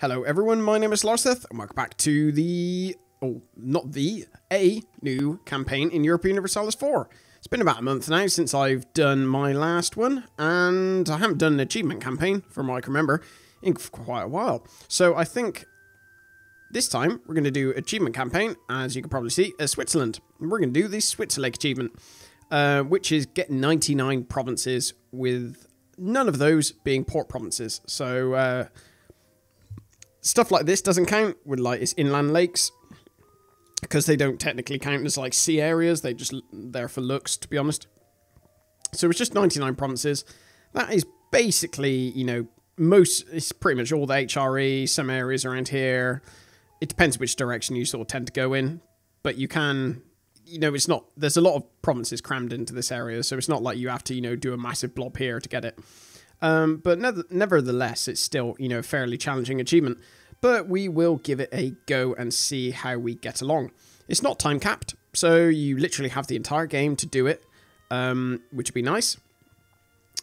Hello everyone, my name is Larseth, and welcome back to the, oh, not the, a new campaign in Europa Universalis 4. It's been about a month now since I've done my last one, and I haven't done an achievement campaign, from what I can remember, in quite a while. So I think this time we're going to do achievement campaign, as you can probably see, as Switzerland. We're going to do the Switzerland achievement, uh, which is get 99 provinces with none of those being port provinces. So, uh, stuff like this doesn't count with like its inland lakes because they don't technically count as like sea areas. They just there for looks, to be honest. So it's just 99 provinces. That is basically, you know, most, it's pretty much all the HRE, some areas around here. It depends which direction you sort of tend to go in, but you can, you know, it's not, there's a lot of provinces crammed into this area, so it's not like you have to, you know, do a massive blob here to get it. Um, but nevertheless, it's still, you know, fairly challenging achievement but we will give it a go and see how we get along. It's not time capped, so you literally have the entire game to do it, um, which would be nice.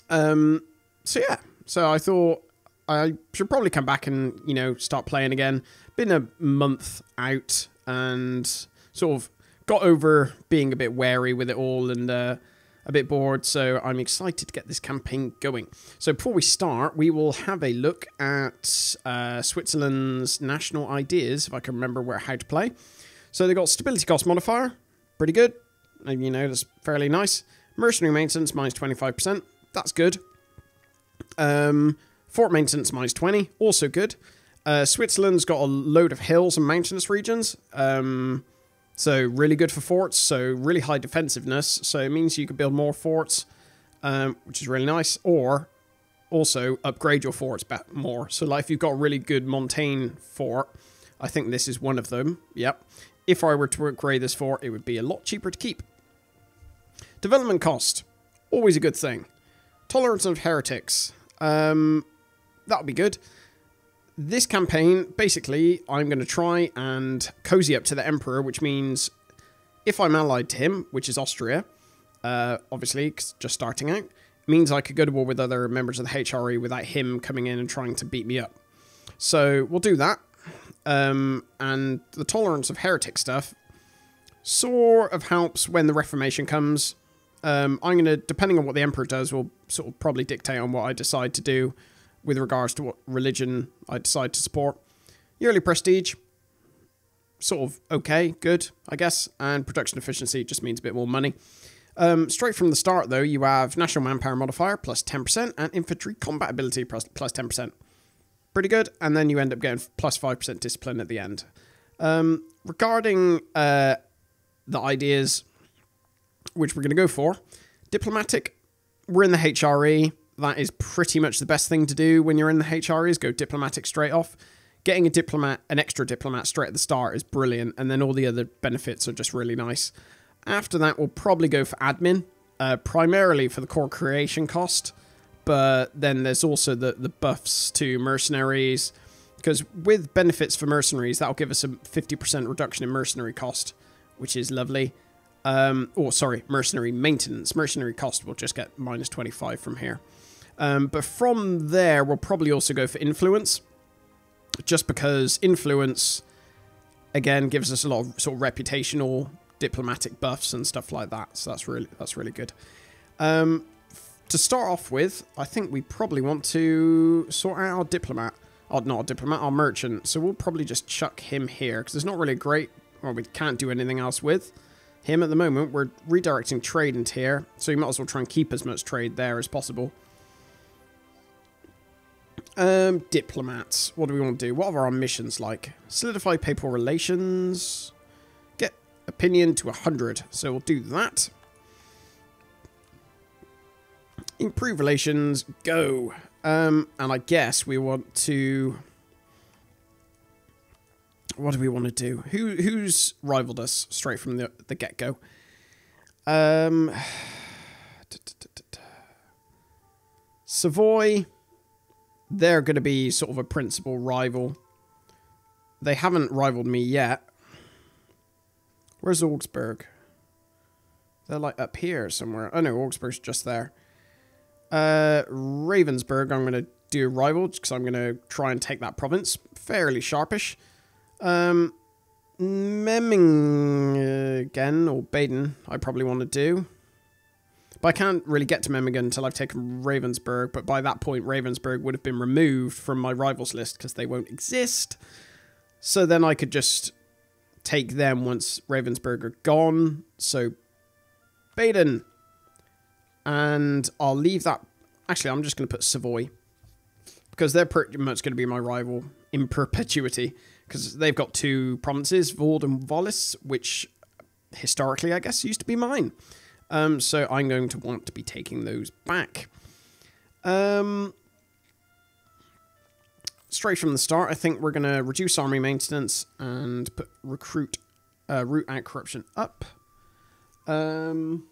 Um, so yeah, so I thought I should probably come back and, you know, start playing again. Been a month out and sort of got over being a bit wary with it all and uh, a bit bored, so I'm excited to get this campaign going. So before we start, we will have a look at uh, Switzerland's national ideas, if I can remember where how to play. So they've got stability cost modifier, pretty good. You know, that's fairly nice. Mercenary maintenance minus 25%, that's good. Um, fort maintenance minus 20, also good. Uh, Switzerland's got a load of hills and mountainous regions. Um, so really good for forts, so really high defensiveness. So it means you can build more forts, um, which is really nice. Or also upgrade your forts more. So like if you've got a really good mountain fort, I think this is one of them. Yep. If I were to upgrade this fort, it would be a lot cheaper to keep. Development cost, always a good thing. Tolerance of heretics, um, that would be good this campaign, basically, I'm going to try and cozy up to the Emperor, which means if I'm allied to him, which is Austria, uh, obviously, just starting out, means I could go to war with other members of the HRE without him coming in and trying to beat me up. So we'll do that. Um, and the tolerance of heretic stuff sort of helps when the Reformation comes. Um, I'm going to, depending on what the Emperor does, will sort of probably dictate on what I decide to do with regards to what religion I decide to support. Yearly prestige, sort of okay, good, I guess, and production efficiency just means a bit more money. Um, straight from the start, though, you have national manpower modifier plus 10% and infantry combat ability plus, plus 10%. Pretty good, and then you end up getting plus 5% discipline at the end. Um, regarding uh, the ideas which we're going to go for, diplomatic, we're in the HRE that is pretty much the best thing to do when you're in the HR is go diplomatic straight off. Getting a diplomat, an extra diplomat straight at the start is brilliant, and then all the other benefits are just really nice. After that, we'll probably go for admin, uh, primarily for the core creation cost, but then there's also the, the buffs to mercenaries, because with benefits for mercenaries, that'll give us a 50% reduction in mercenary cost, which is lovely. Um, oh, sorry, mercenary maintenance. Mercenary cost will just get minus 25 from here. Um, but from there, we'll probably also go for influence, just because influence, again, gives us a lot of sort of reputational diplomatic buffs and stuff like that. So that's really that's really good. Um, to start off with, I think we probably want to sort out our diplomat. Oh, not a diplomat, our merchant. So we'll probably just chuck him here, because there's not really great... Well, we can't do anything else with him at the moment. We're redirecting trade into here, so you might as well try and keep as much trade there as possible. Um, diplomats. What do we want to do? What are our missions like? Solidify papal relations. Get opinion to 100. So we'll do that. Improve relations. Go. Um, and I guess we want to... What do we want to do? Who Who's rivaled us straight from the, the get-go? Um, Savoy they're going to be sort of a principal rival. They haven't rivaled me yet. Where's Augsburg? They're like up here somewhere. Oh no, Augsburg's just there. Uh, Ravensburg I'm going to do rival because I'm going to try and take that province. Fairly sharpish. Um, Memmingen or Baden, I probably want to do. But I can't really get to Memmingen until I've taken Ravensburg. But by that point, Ravensburg would have been removed from my rivals list because they won't exist. So then I could just take them once Ravensburg are gone. So Baden. And I'll leave that. Actually, I'm just going to put Savoy. Because they're pretty much going to be my rival in perpetuity because they've got two provinces, Vaud and Wallis, which historically, I guess, used to be mine. Um, so I'm going to want to be taking those back. Um, straight from the start, I think we're going to reduce army maintenance and put recruit, uh, root out corruption up. Um,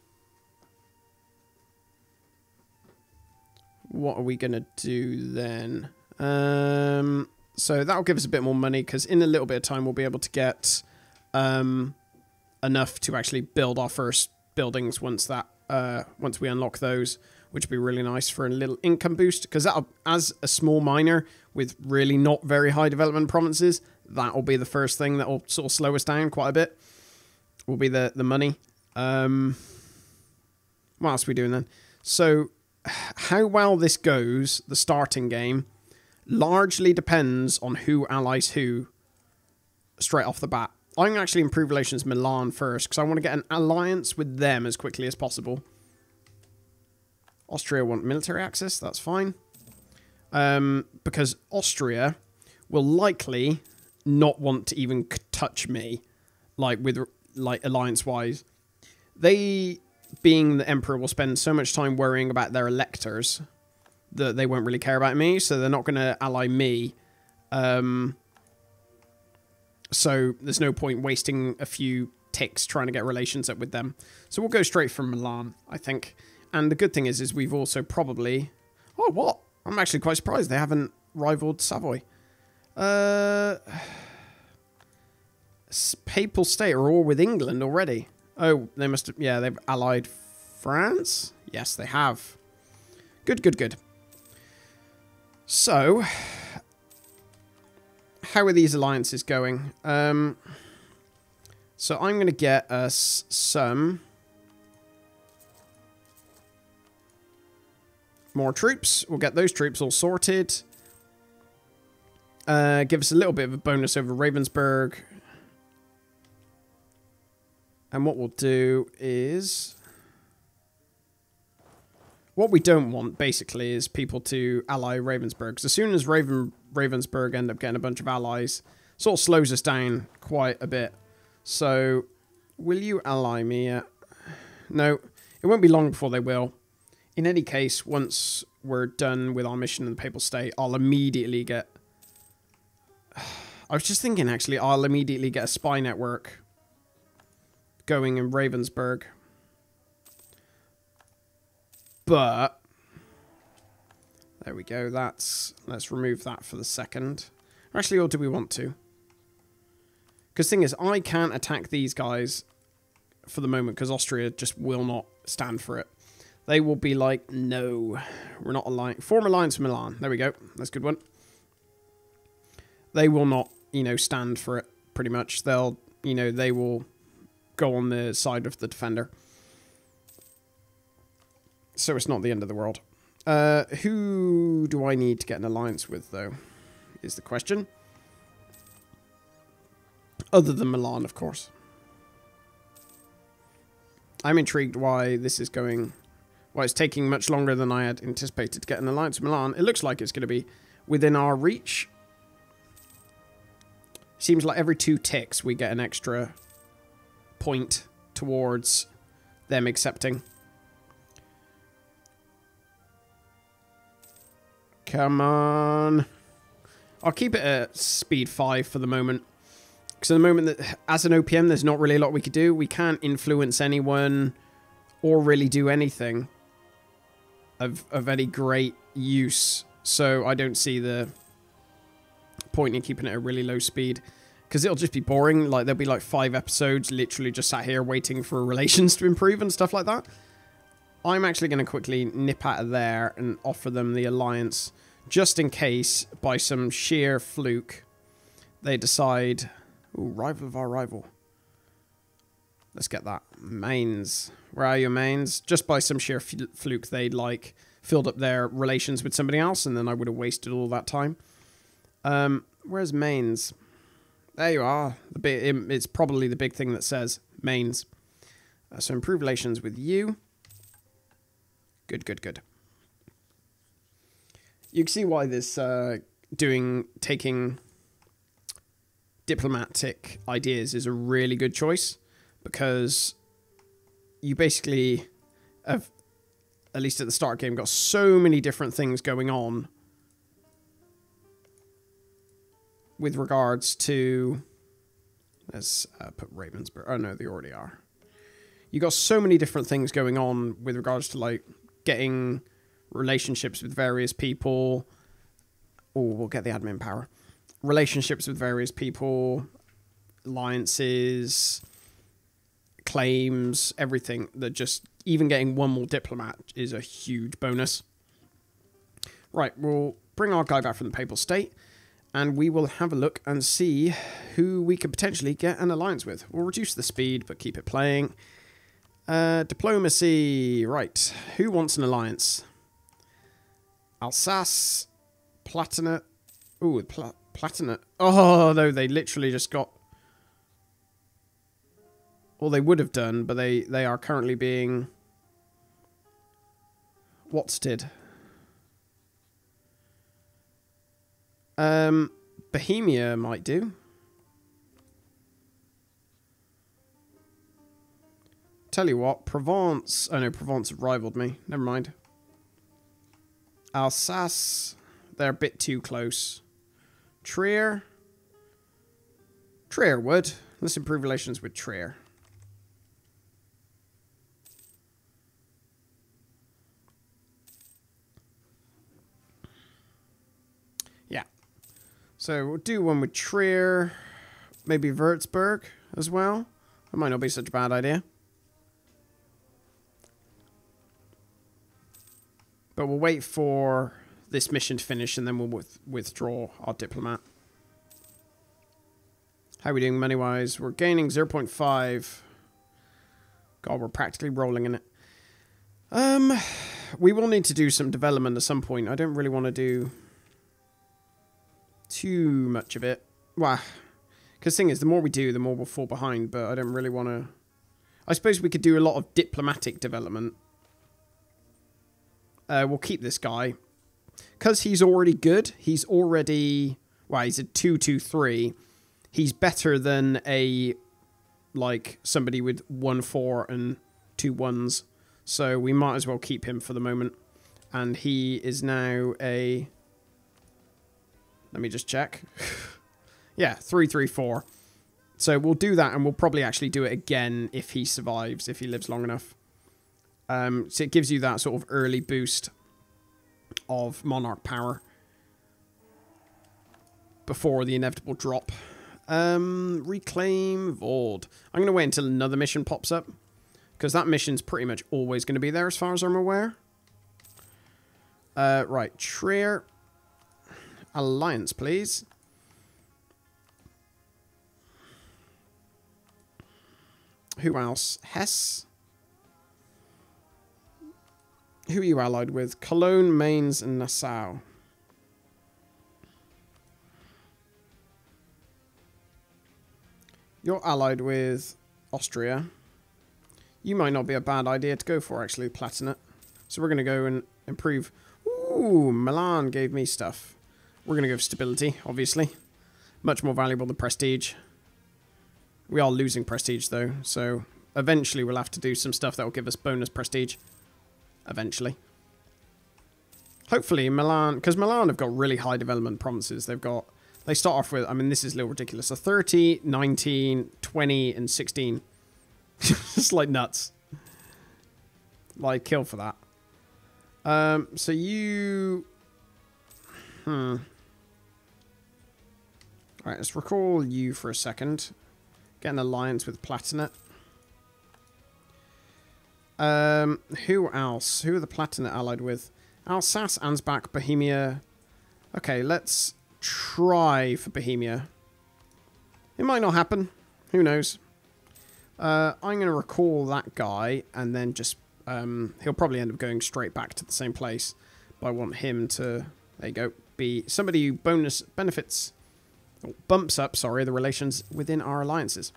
what are we going to do then? Um, so that'll give us a bit more money because in a little bit of time we'll be able to get um, enough to actually build our first buildings once that uh, once we unlock those, which would be really nice for a little income boost. Because that as a small minor with really not very high development provinces, that will be the first thing that will sort of slow us down quite a bit. Will be the the money. Um, what else are we doing then? So, how well this goes, the starting game, largely depends on who allies who straight off the bat. I'm going to actually improve relations with Milan first because I want to get an alliance with them as quickly as possible. Austria want military access, that's fine. Um, because Austria will likely not want to even touch me, like with like alliance-wise. They, being the emperor, will spend so much time worrying about their electors that they won't really care about me, so they're not going to ally me. Um, so there's no point wasting a few ticks trying to get relations up with them. So we'll go straight from Milan, I think. And the good thing is, is we've also probably... Oh, what? I'm actually quite surprised they haven't rivaled Savoy. Uh, Papal State are all with England already. Oh, they must have... Yeah, they've allied France? Yes, they have. Good, good, good. So, how are these alliances going? Um, so I'm going to get us some more troops. We'll get those troops all sorted. Uh, give us a little bit of a bonus over Ravensburg. And what we'll do is... What we don't want, basically, is people to ally Ravensburg. As soon as Raven Ravensburg end up getting a bunch of allies, sort of slows us down quite a bit. So, will you ally me yet? No, it won't be long before they will. In any case, once we're done with our mission in the Papal State, I'll immediately get... I was just thinking, actually, I'll immediately get a spy network going in Ravensburg. But there we go. That's let's remove that for the second. Actually, or do we want to? Because thing is, I can't attack these guys for the moment because Austria just will not stand for it. They will be like, no, we're not aligned. Form alliance with Milan. There we go. That's a good one. They will not, you know, stand for it, pretty much. They'll, you know, they will go on the side of the defender so it's not the end of the world. Uh, who do I need to get an alliance with, though, is the question. Other than Milan, of course. I'm intrigued why this is going... Why it's taking much longer than I had anticipated to get an alliance with Milan. It looks like it's going to be within our reach. Seems like every two ticks we get an extra point towards them accepting. Come on. I'll keep it at speed 5 for the moment. Because at the moment, that as an OPM, there's not really a lot we could do. We can't influence anyone or really do anything of, of any great use. So I don't see the point in keeping it at a really low speed. Because it'll just be boring. Like, there'll be like five episodes literally just sat here waiting for relations to improve and stuff like that. I'm actually going to quickly nip out of there and offer them the alliance just in case, by some sheer fluke, they decide, ooh, rival of our rival. Let's get that. Mainz. Where are your Mainz? Just by some sheer fluke, they like filled up their relations with somebody else, and then I would have wasted all that time. Um, where's Mainz? There you are. It's probably the big thing that says Mainz. Uh, so improve relations with you. Good, good, good. You can see why this uh, doing taking diplomatic ideas is a really good choice because you basically have at least at the start game got so many different things going on with regards to let's uh, put Ravensburg. Oh no, they already are. You got so many different things going on with regards to like getting relationships with various people. Oh, we'll get the admin power. Relationships with various people, alliances, claims, everything. That just even getting one more diplomat is a huge bonus. Right, we'll bring our guy back from the Papal State and we will have a look and see who we could potentially get an alliance with. We'll reduce the speed, but keep it playing. Uh, diplomacy. Right. Who wants an alliance? Alsace. Palatinate. Ooh, pl. Oh, no, they literally just got... Well, they would have done, but they, they are currently being... What's did? Um, Bohemia might do. Tell you what, Provence... Oh no, Provence rivaled me. Never mind. Alsace, they're a bit too close. Trier. Trier would. Let's improve relations with Trier. Yeah. So we'll do one with Trier, maybe Würzburg as well. That might not be such a bad idea. But we'll wait for this mission to finish and then we'll with withdraw our diplomat. How are we doing money-wise? We're gaining 0.5. God, we're practically rolling in it. Um, we will need to do some development at some point. I don't really want to do too much of it. Well, because thing is, the more we do, the more we'll fall behind, but I don't really want to... I suppose we could do a lot of diplomatic development. Uh, we'll keep this guy. Because he's already good, he's already... Well, he's a 2-2-3. He's better than a... Like, somebody with one four and two ones. So we might as well keep him for the moment. And he is now a... Let me just check. yeah, 334. So we'll do that and we'll probably actually do it again if he survives, if he lives long enough. Um, so it gives you that sort of early boost of Monarch power before the inevitable drop. Um, reclaim Vaud. I'm going to wait until another mission pops up because that mission's pretty much always going to be there as far as I'm aware. Uh, right, Trier alliance, please. Who else? Hesse. Who are you allied with? Cologne, Mainz, and Nassau. You're allied with Austria. You might not be a bad idea to go for, actually, Palatinate. So we're going to go and improve. Ooh, Milan gave me stuff. We're going to go for stability, obviously. Much more valuable than prestige. We are losing prestige, though, so eventually we'll have to do some stuff that will give us bonus prestige. Eventually. Hopefully Milan, because Milan have got really high development promises. They've got, they start off with, I mean, this is a little ridiculous. So 30, 19, 20, and 16. Just like nuts. Like, kill for that. Um, so you... Hmm. Alright, let's recall you for a second. Get an alliance with Palatinate. Um, who else? Who are the Palatinate allied with? Alsace, Ansbach, Bohemia, Okay, let's try for Bohemia. It might not happen. Who knows? Uh, I'm going to recall that guy and then just... Um, he'll probably end up going straight back to the same place. But I want him to... There you go. Be somebody who bonus benefits... Bumps up, sorry, the relations within our alliances.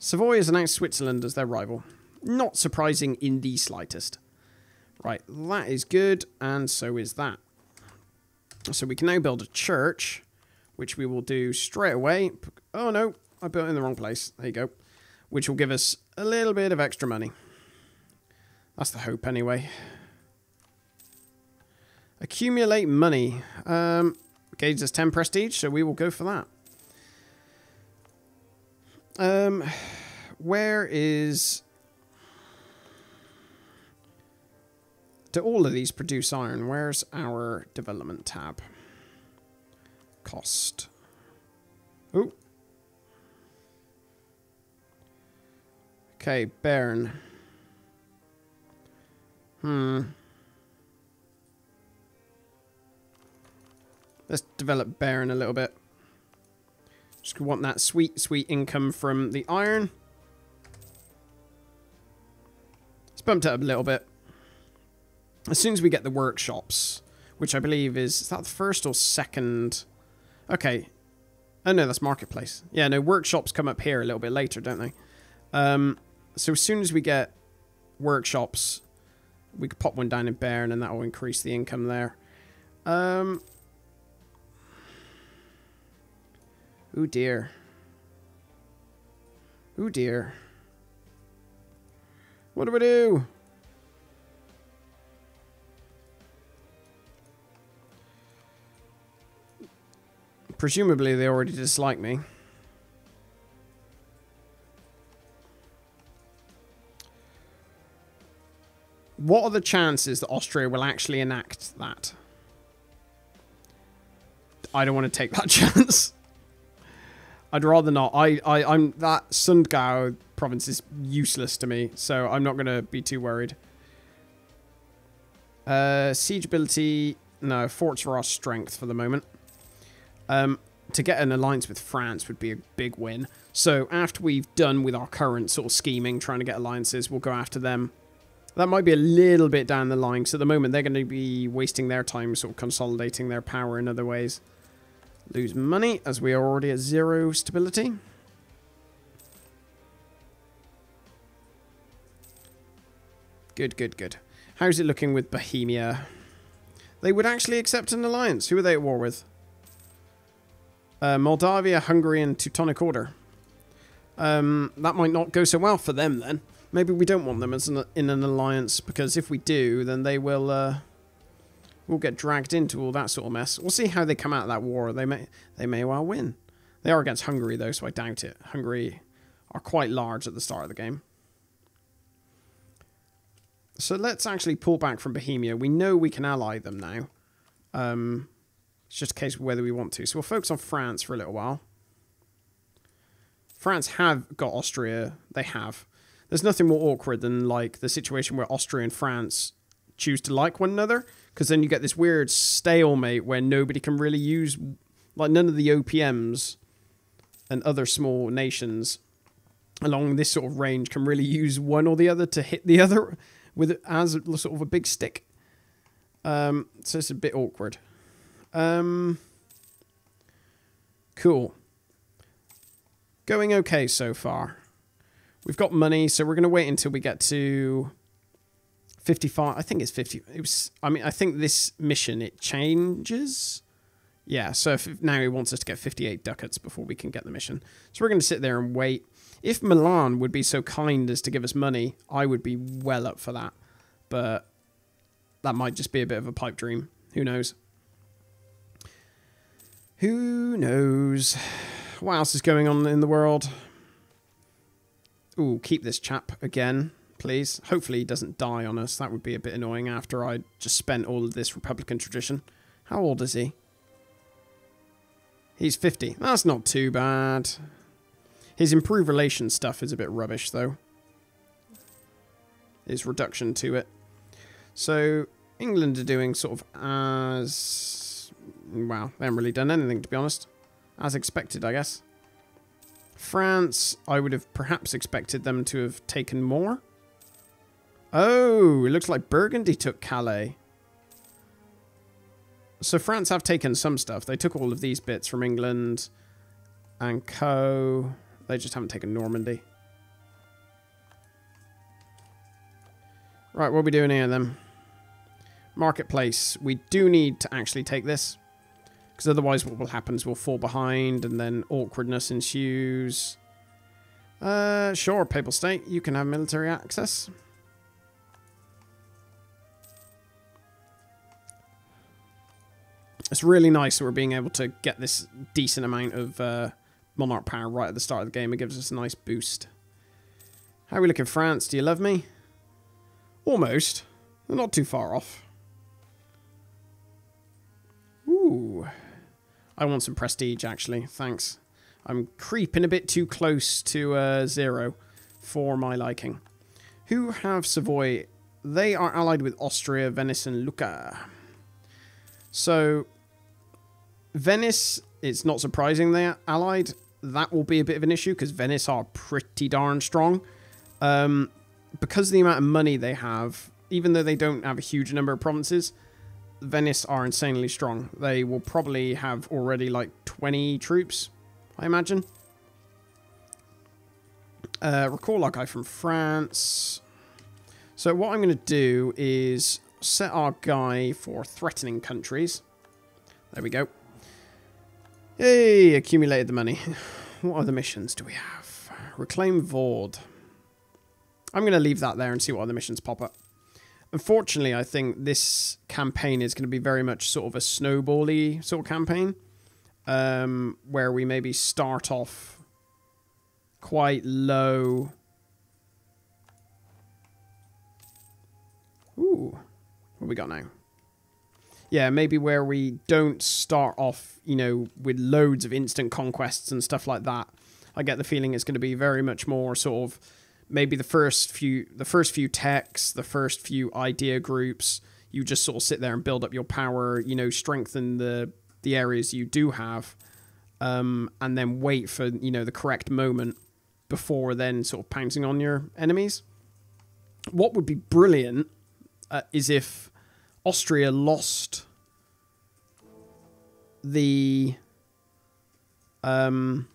Savoy has announced Switzerland as their rival. Not surprising in the slightest. Right, that is good, and so is that. So we can now build a church, which we will do straight away. Oh no, I built it in the wrong place. There you go. Which will give us a little bit of extra money. That's the hope anyway. Accumulate money. Um, gauge us 10 prestige, so we will go for that. Um, where is... Do all of these produce iron? Where's our development tab? Cost. Oh. Okay, Bern. Hmm. Let's develop Bern a little bit. Just want that sweet, sweet income from the iron. Let's bump it up a little bit. As soon as we get the workshops, which I believe is, is that the first or second? Okay. Oh no, that's marketplace. Yeah, no, workshops come up here a little bit later, don't they? Um, so as soon as we get workshops, we could pop one down in Bern and that will increase the income there. Um, oh dear. Oh dear. What do we do? Presumably they already dislike me. What are the chances that Austria will actually enact that? I don't want to take that chance. I'd rather not. I, I, I'm that Sundgau province is useless to me, so I'm not going to be too worried. Uh, siege ability, no, forts are our strength for the moment. Um, to get an alliance with France would be a big win. So after we've done with our current sort of scheming, trying to get alliances, we'll go after them. That might be a little bit down the line, because at the moment they're going to be wasting their time sort of consolidating their power in other ways. Lose money, as we are already at zero stability. Good, good, good. How's it looking with Bohemia? They would actually accept an alliance. Who are they at war with? Uh, Moldavia, Hungary, and Teutonic Order. Um, that might not go so well for them then. Maybe we don't want them as an, in an alliance, because if we do, then they will uh, will get dragged into all that sort of mess. We'll see how they come out of that war. They may they may well win. They are against Hungary though, so I doubt it. Hungary are quite large at the start of the game. So let's actually pull back from Bohemia. We know we can ally them now. Um, it's just a case of whether we want to. So we'll focus on France for a little while. France have got Austria. They have. There's nothing more awkward than like the situation where Austria and France choose to like one another because then you get this weird stalemate where nobody can really use like none of the OPMs and other small nations along this sort of range can really use one or the other to hit the other with as sort of a big stick. Um, so it's a bit awkward. Um, cool. Going okay so far. We've got money, so we're going to wait until we get to 55. I think it's 50. It was. I mean, I think this mission, it changes. Yeah, so if, now he wants us to get 58 ducats before we can get the mission. So we're going to sit there and wait. If Milan would be so kind as to give us money, I would be well up for that. But that might just be a bit of a pipe dream. Who knows? Who knows? What else is going on in the world? Ooh, keep this chap again, please. Hopefully he doesn't die on us. That would be a bit annoying after I just spent all of this Republican tradition. How old is he? He's 50. That's not too bad. His improved relations stuff is a bit rubbish, though. His reduction to it. So, England are doing sort of as wow, they haven't really done anything, to be honest. As expected, I guess. France, I would have perhaps expected them to have taken more. Oh, it looks like Burgundy took Calais. So France have taken some stuff. They took all of these bits from England and co. They just haven't taken Normandy. Right, what are we doing here then? Marketplace. We do need to actually take this. Because otherwise what will happen is we'll fall behind and then awkwardness ensues. Uh, sure, Papal State. You can have military access. It's really nice that we're being able to get this decent amount of uh, Monarch power right at the start of the game. It gives us a nice boost. How are we looking, France? Do you love me? Almost. Not too far off. Ooh. I want some prestige, actually. Thanks. I'm creeping a bit too close to uh, zero for my liking. Who have Savoy? They are allied with Austria, Venice, and Lucca. So, Venice, it's not surprising they're allied. That will be a bit of an issue because Venice are pretty darn strong. Um, because of the amount of money they have, even though they don't have a huge number of provinces, Venice are insanely strong. They will probably have already like 20 troops, I imagine. Uh, recall our guy from France. So what I'm going to do is set our guy for threatening countries. There we go. Hey, accumulated the money. What other missions do we have? Reclaim Vaud. I'm going to leave that there and see what other missions pop up. Unfortunately, I think this campaign is going to be very much sort of a snowbally sort of campaign. Um, where we maybe start off quite low. Ooh. What we got now? yeah, maybe where we don't start off, you know, with loads of instant conquests and stuff like that. I get the feeling it's going to be very much more sort of maybe the first few the first few techs, the first few idea groups, you just sort of sit there and build up your power, you know, strengthen the the areas you do have, um, and then wait for you know the correct moment before then sort of pouncing on your enemies. What would be brilliant uh, is if Austria lost the um,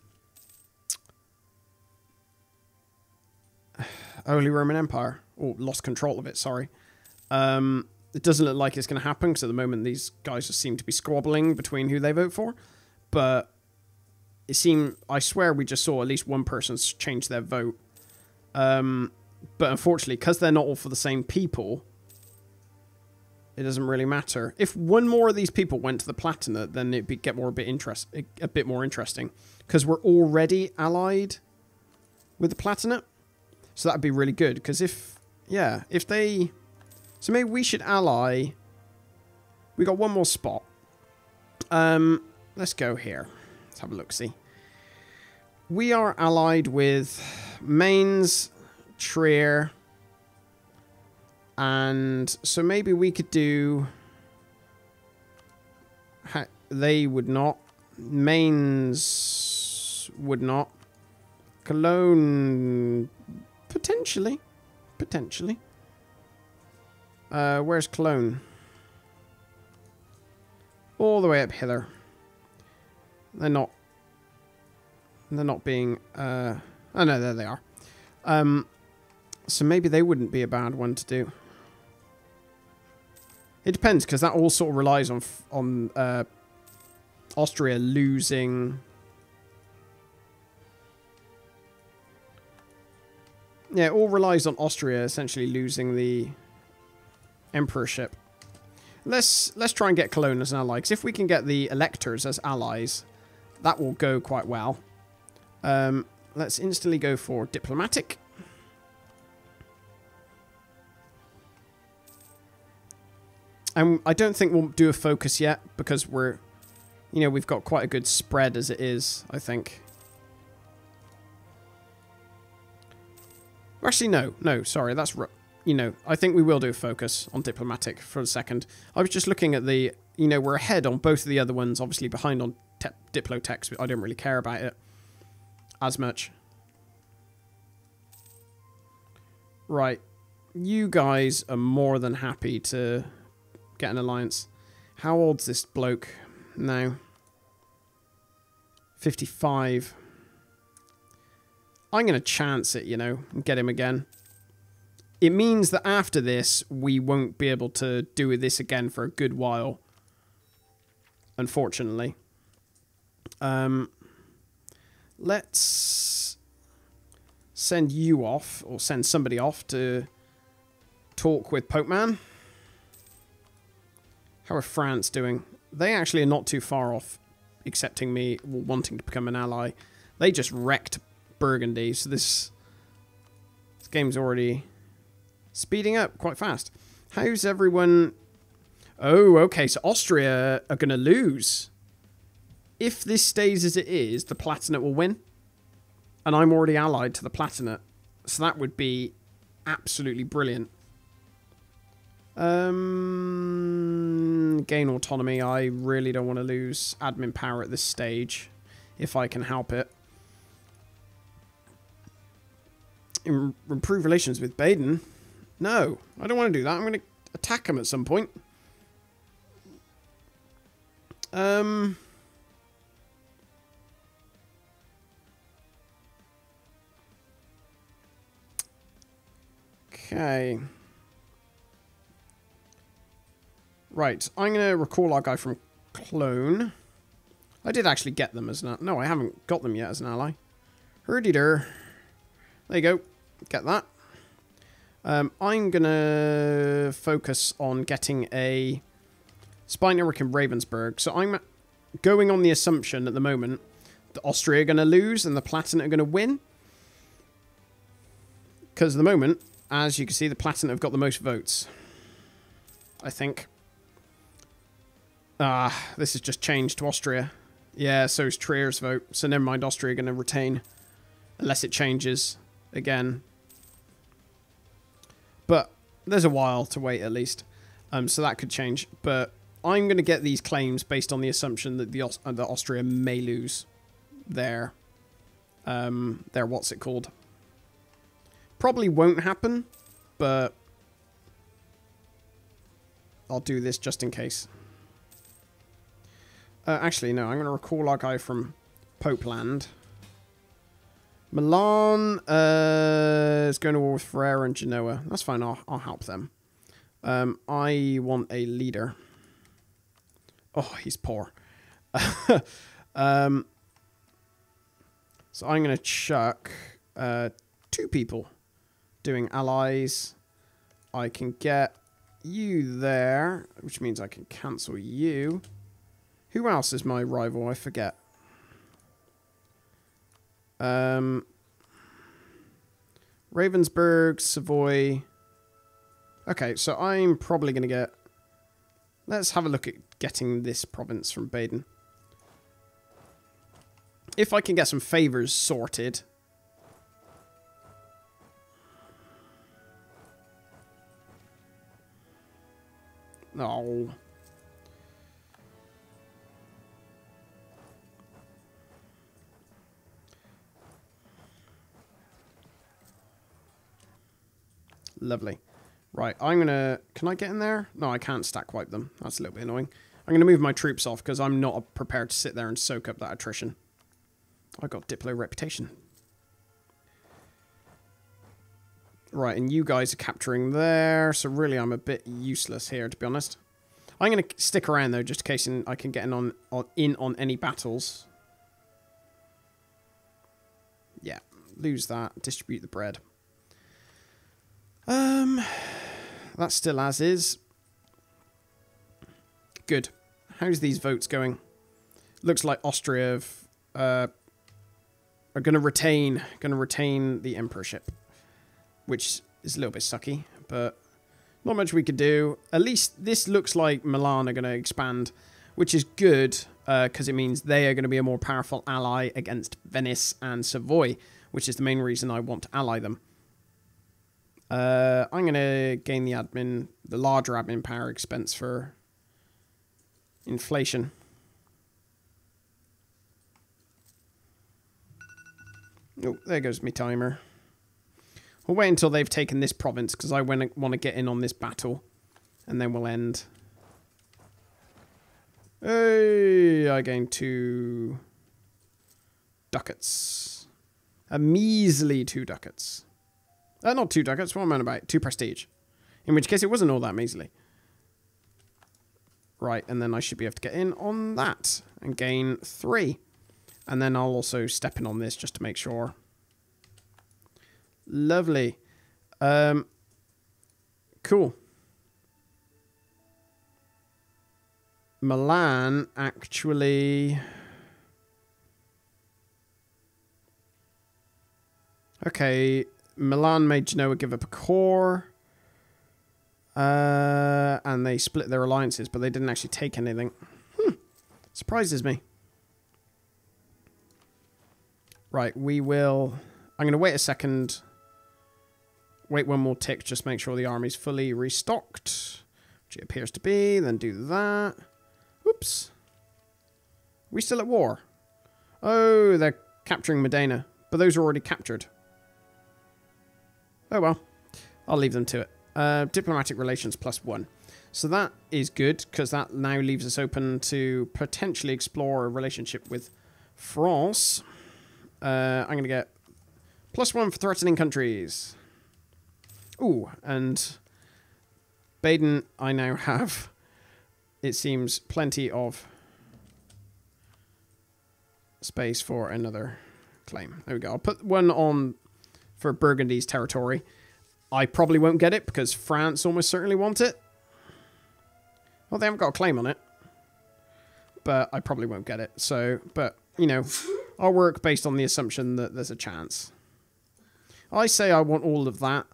Holy Roman Empire, or lost control of it, sorry. Um, it doesn't look like it's going to happen because at the moment these guys just seem to be squabbling between who they vote for. But it seemed, I swear we just saw at least one person change their vote. Um, but unfortunately, because they're not all for the same people, it doesn't really matter. If one more of these people went to the Palatinate, then it'd be, get more a bit interest, a bit more interesting, because we're already allied with the Palatinate, so that'd be really good. Because if, yeah, if they, so maybe we should ally. We got one more spot. Um, let's go here. Let's have a look. See, we are allied with Mainz, Trier. And so maybe we could do... They would not. Mainz would not. Cologne... Potentially. Potentially. Uh, where's Cologne? All the way up hither. They're not... They're not being... Uh, oh no, there they are. Um, so maybe they wouldn't be a bad one to do. It depends, because that all sort of relies on on uh, Austria losing... Yeah, it all relies on Austria essentially losing the emperorship. Let's let's try and get Cologne as an ally, because if we can get the electors as allies, that will go quite well. Um, let's instantly go for diplomatic. And I don't think we'll do a focus yet because we're, you know, we've got quite a good spread as it is, I think. Actually, no, no, sorry, that's, you know, I think we will do focus on diplomatic for a second. I was just looking at the you know, we're ahead on both of the other ones, obviously behind on te- Diplotex, but I don't really care about it as much. Right. You guys are more than happy to get an alliance. How old's this bloke now? 55. I'm going to chance it, you know, and get him again. It means that after this, we won't be able to do this again for a good while. Unfortunately. Um, let's send you off, or send somebody off to talk with Pope Man. How are France doing? They actually are not too far off accepting me, wanting to become an ally. They just wrecked Burgundy. So this, this game's already speeding up quite fast. How's everyone... Oh, okay, so Austria are going to lose. If this stays as it is, the Palatinate will win. And I'm already allied to the Palatinate. So that would be absolutely brilliant. Um, gain autonomy. I really don't want to lose admin power at this stage. If I can help it. Improve relations with Baden. No, I don't want to do that. I'm going to attack him at some point. Um... Okay. Right, I'm going to recall our guy from Cologne. I did actually get them as an... No, I haven't got them yet as an ally. Herdy-der. There you go get that. Um, I'm going to focus on getting a spy network in Ravensburg. So I'm going on the assumption at the moment that Austria are going to lose and the Palatinate are going to win. Because at the moment, as you can see, the Palatinate have got the most votes. I think. Ah, this has just changed to Austria. Yeah, so is Trier's vote. So never mind, Austria are going to retain. Unless it changes again. But there's a while to wait at least. Um, so that could change. But I'm going to get these claims based on the assumption that the uh, that Austria may lose their um, their what's it called. Probably won't happen, but I'll do this just in case. Uh, actually, no, I'm going to recall our guy from Popeland. Milan uh, is going to war with Ferrara and Genoa. That's fine. I'll, I'll help them. Um, I want a leader. Oh, he's poor. um, so I'm going to chuck uh, two people doing allies. I can get you there, which means I can cancel you. Who else is my rival? I forget. Um, Ravensburg, Savoy. Okay, so I'm probably going to get... Let's have a look at getting this province from Baden. If I can get some favours sorted... Oh... Lovely. Right, I'm going to... Can I get in there? No, I can't stack wipe them. That's a little bit annoying. I'm going to move my troops off because I'm not prepared to sit there and soak up that attrition. I got Diplo reputation. Right, and you guys are capturing there, so really I'm a bit useless here, to be honest. I'm going to stick around, though, just in case I can get in on, on, in on any battles. Yeah, lose that, distribute the bread. Um, that's still as is. Good. How's these votes going? Looks like Austria have, uh, are going to retain, going to retain the emperorship, which is a little bit sucky, but not much we could do. At least this looks like Milan are going to expand, which is good because uh, it means they are going to be a more powerful ally against Venice and Savoy, which is the main reason I want to ally them. Uh, I'm going to gain the admin, the larger admin power expense for inflation. Oh, there goes my timer. We'll wait until they've taken this province because I want to get in on this battle. And then we'll end. Hey, I gained two ducats. A measly two ducats. Uh, not two ducats, what am I about? Two prestige. In which case it wasn't all that measly. Right, and then I should be able to get in on that and gain three. And then I'll also step in on this just to make sure. Lovely. Um, cool. Milan actually... Okay, Milan made Genoa give up a core. Uh, and they split their alliances, but they didn't actually take anything. Hmm. Surprises me. Right, we will... I'm going to wait a second. Wait one more tick, just make sure the army's fully restocked. Which it appears to be. Then do that. Oops. we still at war? Oh, they're capturing Modena. But those are already captured. Oh well. I'll leave them to it. Uh, diplomatic relations plus one. So that is good, because that now leaves us open to potentially explore a relationship with France. Uh, I'm going to get plus one for threatening countries. Ooh, and Baden, I now have, it seems, plenty of space for another claim. There we go. I'll put one on for Burgundy's territory. I probably won't get it because France almost certainly want it. Well, they haven't got a claim on it. But I probably won't get it. So, but, you know, I'll work based on the assumption that there's a chance. I say I want all of that.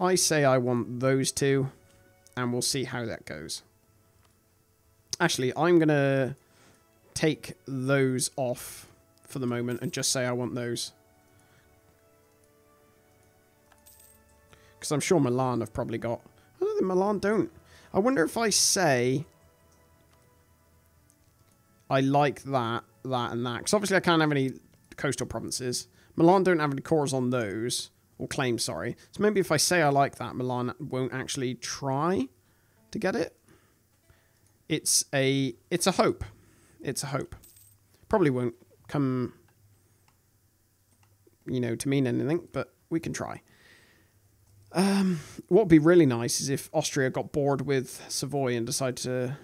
I say I want those two. And we'll see how that goes. Actually, I'm going to take those off for the moment and just say I want those. Because I'm sure Milan have probably got... I don't think Milan don't. I wonder if I say... I like that, that, and that. Because obviously I can't have any coastal provinces. Milan don't have any cores on those. Or claims, sorry. So maybe if I say I like that, Milan won't actually try to get it. It's a it's a hope. It's a hope. Probably won't come you know to mean anything, but we can try. Um, what would be really nice is if Austria got bored with Savoy and decided to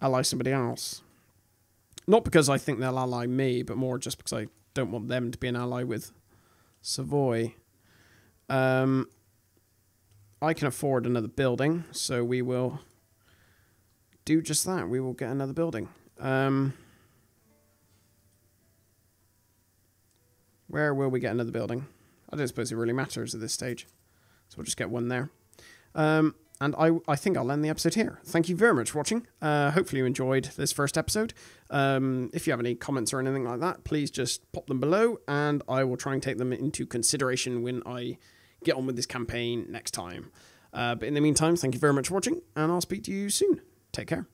ally somebody else. Not because I think they'll ally me, but more just because I don't want them to be an ally with Savoy. Um, I can afford another building, so we will do just that. We will get another building. Um, where will we get another building? I don't suppose it really matters at this stage. So we'll just get one there. Um, and I, I think I'll end the episode here. Thank you very much for watching. Uh, hopefully you enjoyed this first episode. Um, if you have any comments or anything like that, please just pop them below and I will try and take them into consideration when I get on with this campaign next time. Uh, but in the meantime, thank you very much for watching and I'll speak to you soon. Take care.